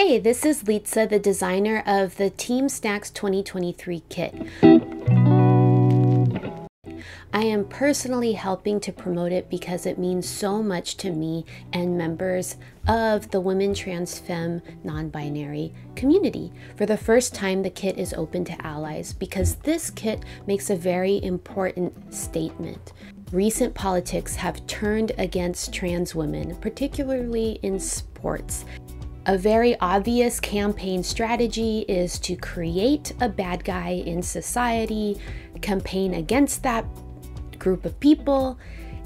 Hey, this is Litsa, the designer of the Team Snacks 2023 kit. I am personally helping to promote it because it means so much to me and members of the women, trans, femme, non binary community. For the first time, the kit is open to allies because this kit makes a very important statement. Recent politics have turned against trans women, particularly in sports. A very obvious campaign strategy is to create a bad guy in society, campaign against that group of people,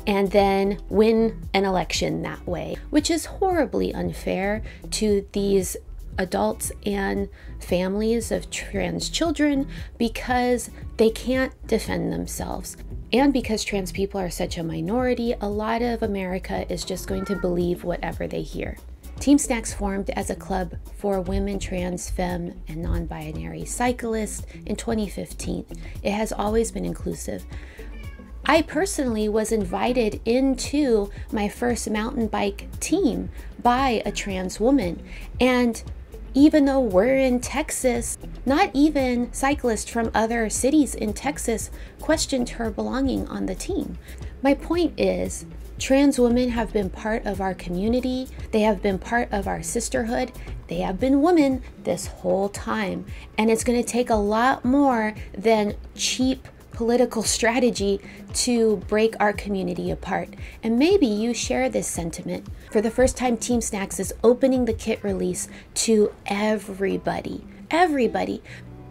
and then win an election that way, which is horribly unfair to these adults and families of trans children because they can't defend themselves. And because trans people are such a minority, a lot of America is just going to believe whatever they hear. Team Snacks formed as a club for women, trans, femme, and non binary cyclists in 2015. It has always been inclusive. I personally was invited into my first mountain bike team by a trans woman. And even though we're in Texas, not even cyclists from other cities in Texas questioned her belonging on the team. My point is, Trans women have been part of our community, they have been part of our sisterhood, they have been women this whole time. And it's going to take a lot more than cheap political strategy to break our community apart. And maybe you share this sentiment. For the first time, Team Snacks is opening the kit release to everybody. Everybody.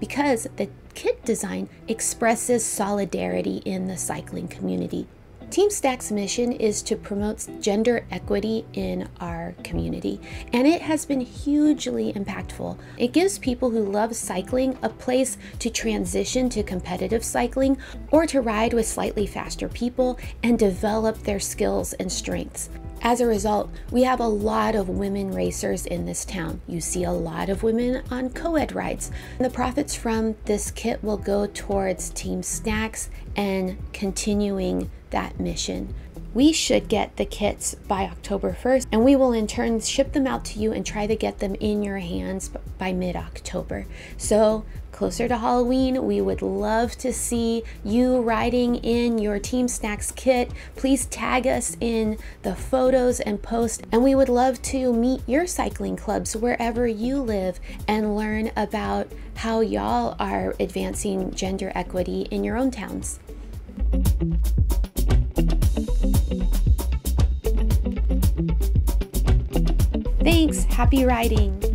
Because the kit design expresses solidarity in the cycling community. Team Snacks' mission is to promote gender equity in our community, and it has been hugely impactful. It gives people who love cycling a place to transition to competitive cycling or to ride with slightly faster people and develop their skills and strengths. As a result, we have a lot of women racers in this town. You see a lot of women on co-ed rides. The profits from this kit will go towards Team Snacks and continuing that mission. We should get the kits by October 1st, and we will in turn ship them out to you and try to get them in your hands by mid October. So, closer to Halloween, we would love to see you riding in your Team Snacks kit. Please tag us in the photos and post, and we would love to meet your cycling clubs wherever you live and learn about how y'all are advancing gender equity in your own towns. Thanks. Happy riding.